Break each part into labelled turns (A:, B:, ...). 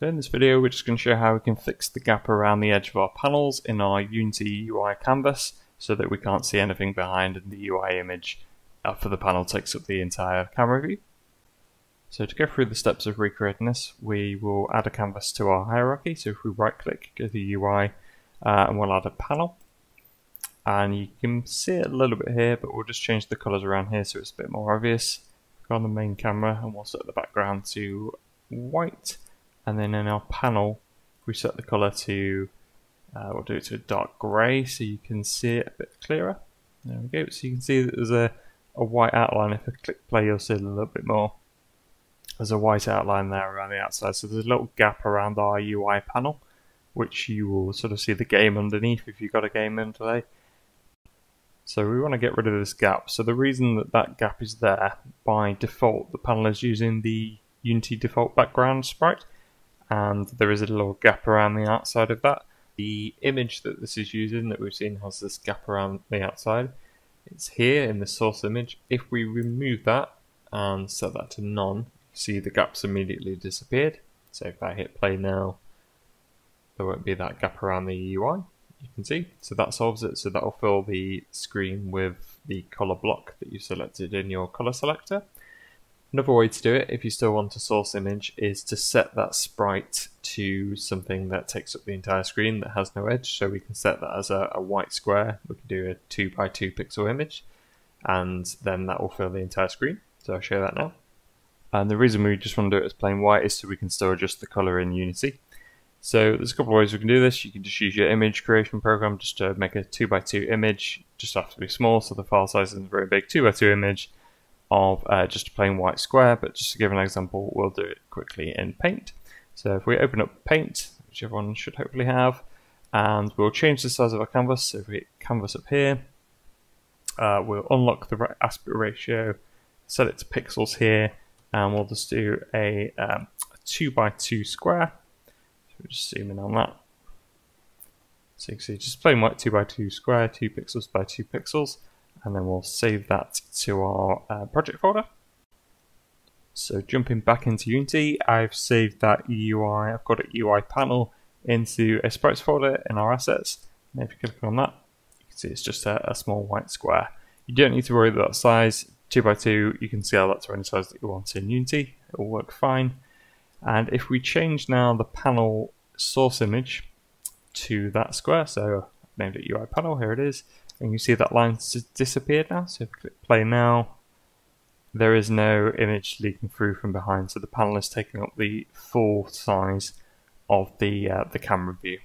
A: So in this video we're just going to show how we can fix the gap around the edge of our panels in our Unity UI canvas so that we can't see anything behind the UI image after the panel takes up the entire camera view. So to go through the steps of recreating this, we will add a canvas to our hierarchy. So if we right click, go to UI, uh, and we'll add a panel. And you can see it a little bit here, but we'll just change the colors around here so it's a bit more obvious. Go on the main camera and we'll set the background to white. And then in our panel, we set the color to, uh, we'll do it to a dark gray so you can see it a bit clearer. There we go. So you can see that there's a, a white outline. If I click play, you'll see it a little bit more. There's a white outline there around the outside, so there's a little gap around our UI panel, which you will sort of see the game underneath if you've got a game in today So we want to get rid of this gap. So the reason that that gap is there, by default, the panel is using the Unity default background sprite, and there is a little gap around the outside of that. The image that this is using that we've seen has this gap around the outside. It's here in the source image. If we remove that and set that to none, see the gaps immediately disappeared. So if I hit play now, there won't be that gap around the UI, you can see. So that solves it, so that will fill the screen with the color block that you selected in your color selector. Another way to do it, if you still want a source image, is to set that sprite to something that takes up the entire screen that has no edge. So we can set that as a, a white square. We can do a 2 by 2 pixel image, and then that will fill the entire screen. So I'll show that now. And the reason we just want to do it as plain white is so we can still adjust the color in Unity. So there's a couple of ways we can do this. You can just use your image creation program just to make a 2x2 image. Just have to be small so the file size isn't very big. 2x2 image of uh, just a plain white square, but just to give an example, we'll do it quickly in Paint. So if we open up Paint, which everyone should hopefully have, and we'll change the size of our canvas. So if we hit canvas up here, uh, we'll unlock the aspect ratio, set it to pixels here, and we'll just do a, um, 2 by 2 square. So we'll just zoom in on that. So you can see just plain white 2 by 2 square, 2 pixels by 2 pixels, and then we'll save that to our uh, project folder. So jumping back into Unity, I've saved that UI, I've got a UI panel into a sprites folder in our assets. And if you click on that, you can see it's just a, a small white square. You don't need to worry about size, 2 by 2 you can scale that to any size that you want in Unity, it will work fine. And if we change now the panel source image to that square, so I've named it UI panel, here it is, and you see that line has disappeared now, so if click play now, there is no image leaking through from behind, so the panel is taking up the full size of the, uh, the camera view.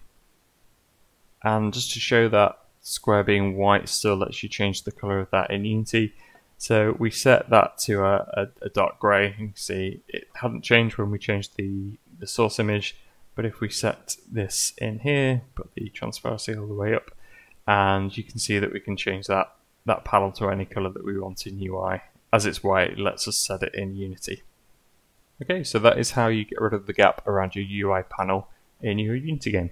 A: And just to show that square being white still lets you change the color of that in Unity, so we set that to a, a, a dark grey. You can see it hadn't changed when we changed the, the source image. But if we set this in here, put the transparency all the way up, and you can see that we can change that, that panel to any color that we want in UI. As it's white, it lets us set it in Unity. Okay, so that is how you get rid of the gap around your UI panel in your Unity game.